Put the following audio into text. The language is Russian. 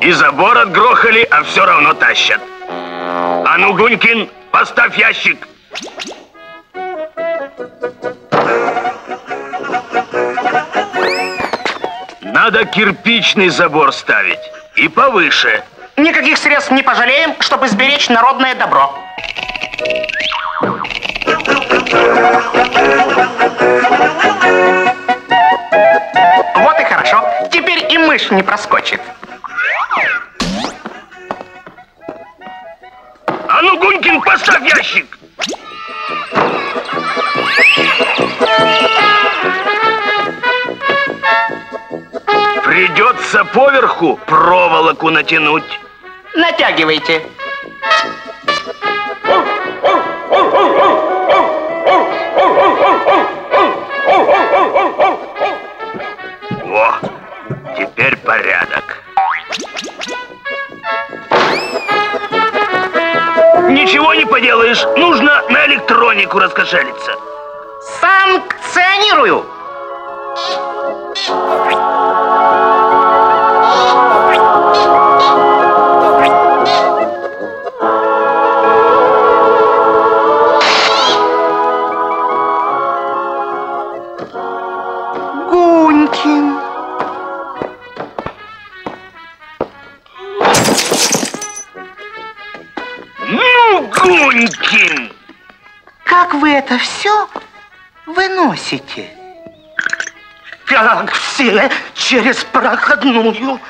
И забор отгрохали, а все равно тащат. А ну, Гунькин, поставь ящик. Надо кирпичный забор ставить. И повыше. Никаких средств не пожалеем, чтобы сберечь народное добро. Мышь не проскочит. А ну, Гунькин, поставь ящик. Придется поверху проволоку натянуть. Натягивайте. Во, теперь порядок. Ничего не поделаешь, нужно на электронику раскошелиться. Санкционирую. Гунькин! Как вы это все выносите? Как все через проходную.